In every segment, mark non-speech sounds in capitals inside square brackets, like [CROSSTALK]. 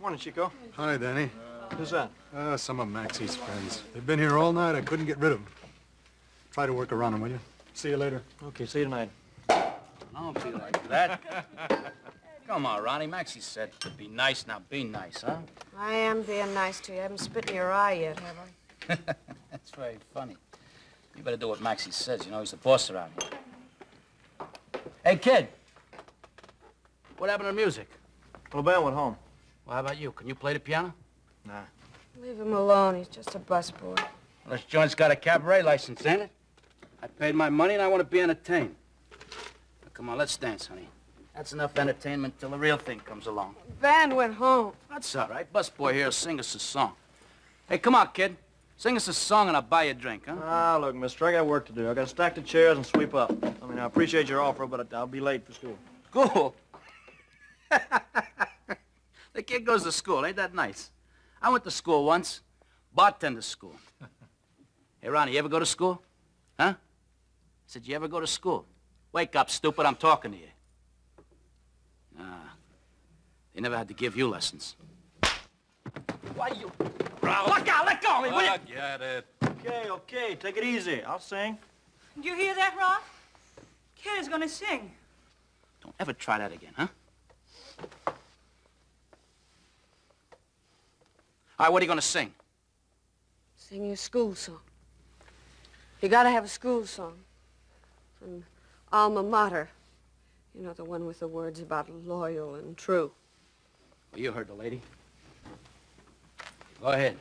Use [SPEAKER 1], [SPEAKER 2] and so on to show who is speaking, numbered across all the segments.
[SPEAKER 1] Morning, Chico.
[SPEAKER 2] Hi, Danny.
[SPEAKER 1] Who's that?
[SPEAKER 2] Uh, some of Maxie's friends. They've been here all night. I couldn't get rid of them. Try to work around them, will you? See you later.
[SPEAKER 1] Okay, see you tonight.
[SPEAKER 3] Don't be like that. [LAUGHS] Come on, Ronnie. Maxie said to be nice. Now be nice, huh?
[SPEAKER 4] I am being nice to you. I haven't spit in your eye yet, have I? [LAUGHS]
[SPEAKER 3] That's very funny. You better do what Maxie says. You know, he's the boss around here. Hey, kid. What happened to the music?
[SPEAKER 1] Well, the band went home.
[SPEAKER 3] Well, how about you? Can you play the piano?
[SPEAKER 1] Nah.
[SPEAKER 4] Leave him alone. He's just a busboy.
[SPEAKER 3] Well, this joint's got a cabaret license, ain't it? I paid my money and I want to be entertained. Now, come on, let's dance, honey. That's enough entertainment till the real thing comes along.
[SPEAKER 4] Van went home.
[SPEAKER 3] That's all right. Busboy here will sing us a song. Hey, come on, kid. Sing us a song and I'll buy you a drink, huh?
[SPEAKER 1] Ah, look, mister, I got work to do. I got to stack the chairs and sweep up. I mean, I appreciate your offer, but I'll be late for school.
[SPEAKER 3] School? [LAUGHS] the kid goes to school. Ain't that nice? I went to school once. Bartender school. [LAUGHS] hey, Ronnie, you ever go to school? Huh? I said, you ever go to school? Wake up, stupid. I'm talking to you. Ah. They never had to give you lessons. Why you... Look out! Let go of me, will you?
[SPEAKER 5] Get it.
[SPEAKER 1] Okay, okay, take it easy. I'll sing.
[SPEAKER 6] Did you hear that, Rod? Kid is gonna sing.
[SPEAKER 3] Don't ever try that again, huh? All right, what are you gonna sing?
[SPEAKER 4] Sing your school song. You gotta have a school song. An alma mater. You know, the one with the words about loyal and true.
[SPEAKER 3] Well, you heard the lady. Go ahead.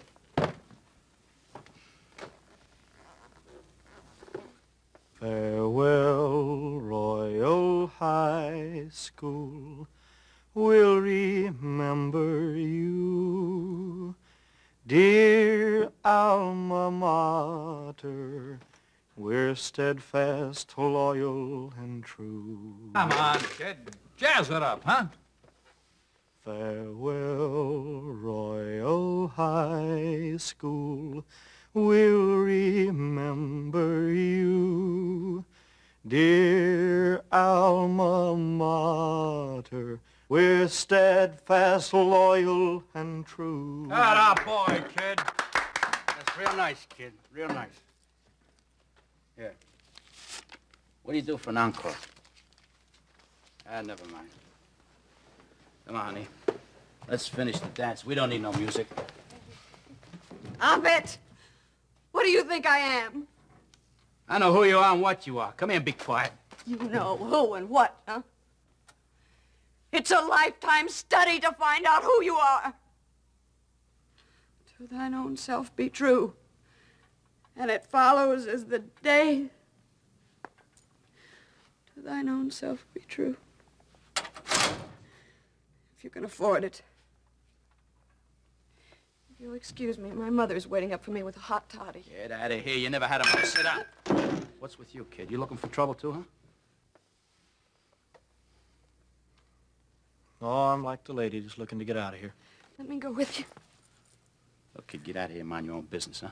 [SPEAKER 1] Farewell, Royal High School. We'll Dear alma mater, we're steadfast, loyal, and true.
[SPEAKER 5] Come on, kid. Jazz it up, huh?
[SPEAKER 1] Farewell, Royal High School. We'll we're steadfast, loyal, and true.
[SPEAKER 5] That boy, kid.
[SPEAKER 3] That's real nice, kid. Real nice. Here. What do you do for an encore? Ah, never mind. Come on, honey. Let's finish the dance. We don't need no music.
[SPEAKER 4] Abed! What do you think I am?
[SPEAKER 3] I know who you are and what you are. Come here and be quiet.
[SPEAKER 4] You know who and what, huh? It's a lifetime study to find out who you are. To thine own self be true. And it follows as the day. To thine own self be true. If you can afford it. If you'll excuse me, my mother's waiting up for me with a hot toddy.
[SPEAKER 3] Get out of here. You never had a mouth. Sit down. What's with you, kid? You looking for trouble, too, huh?
[SPEAKER 1] Oh, I'm like the lady, just looking to get out of here.
[SPEAKER 4] Let me go with you.
[SPEAKER 3] Look, kid, get out of here and mind your own business, huh?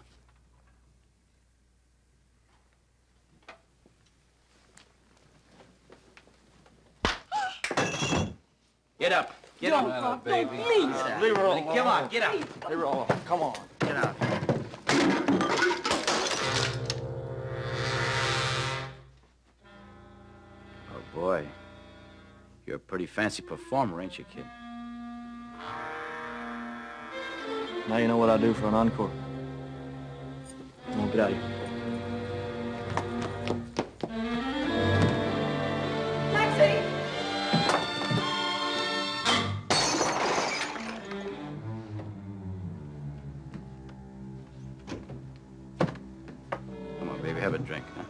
[SPEAKER 3] Get up. Get
[SPEAKER 6] Don't,
[SPEAKER 3] up.
[SPEAKER 6] Pop, don't, please.
[SPEAKER 1] Leave her alone.
[SPEAKER 3] Come on, get up.
[SPEAKER 1] Leave her alone. Come on.
[SPEAKER 3] Get out. Oh, boy. You're a pretty fancy performer, ain't you, kid?
[SPEAKER 1] Now you know what I do for an encore. Come on, get out of here.
[SPEAKER 4] Taxi!
[SPEAKER 3] Come on, baby, have a drink, huh?